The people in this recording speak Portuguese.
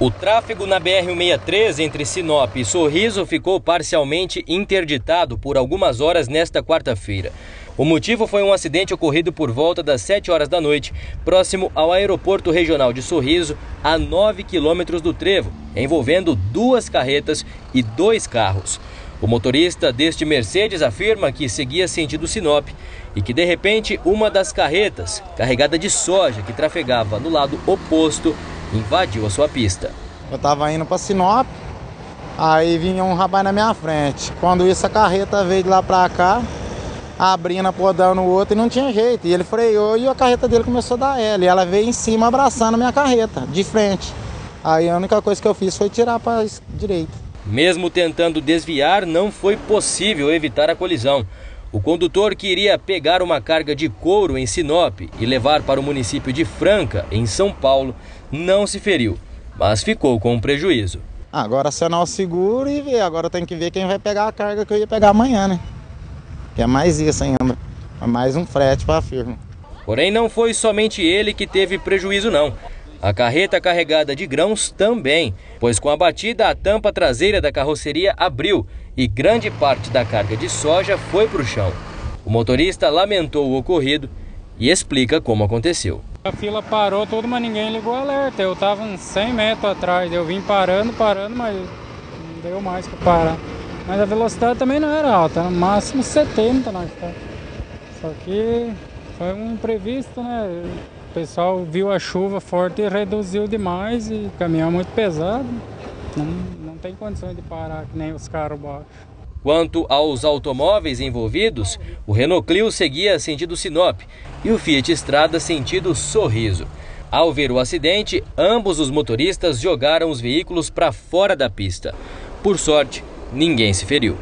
O tráfego na BR-163 entre Sinop e Sorriso ficou parcialmente interditado por algumas horas nesta quarta-feira. O motivo foi um acidente ocorrido por volta das 7 horas da noite, próximo ao aeroporto regional de Sorriso, a 9 quilômetros do trevo, envolvendo duas carretas e dois carros. O motorista deste Mercedes afirma que seguia sentido Sinop e que de repente uma das carretas, carregada de soja que trafegava no lado oposto, invadiu a sua pista. Eu tava indo para Sinop, aí vinha um rapaz na minha frente. Quando isso a carreta veio de lá para cá, abrindo, podando o outro e não tinha jeito. E ele freou e a carreta dele começou a dar L. E ela veio em cima abraçando a minha carreta, de frente. Aí a única coisa que eu fiz foi tirar para direita. Mesmo tentando desviar, não foi possível evitar a colisão. O condutor que iria pegar uma carga de couro em Sinop e levar para o município de Franca, em São Paulo, não se feriu, mas ficou com um prejuízo. Agora acionar o seguro e ver. Agora tem que ver quem vai pegar a carga que eu ia pegar amanhã, né? Que é mais isso ainda. É mais um frete para a firma. Porém, não foi somente ele que teve prejuízo, não. A carreta carregada de grãos também, pois com a batida a tampa traseira da carroceria abriu e grande parte da carga de soja foi para o chão. O motorista lamentou o ocorrido e explica como aconteceu. A fila parou tudo, mas ninguém ligou alerta. Eu estava uns 100 metros atrás, eu vim parando, parando, mas não deu mais para parar. Mas a velocidade também não era alta, no máximo 70 nós tá. Só que foi um imprevisto, né? Pessoal viu a chuva forte e reduziu demais e o caminhão é muito pesado. Não, não tem condições de parar que nem os carros baixos. Quanto aos automóveis envolvidos, o Renault Clio seguia sentido Sinop e o Fiat Strada sentido Sorriso. Ao ver o acidente, ambos os motoristas jogaram os veículos para fora da pista. Por sorte, ninguém se feriu.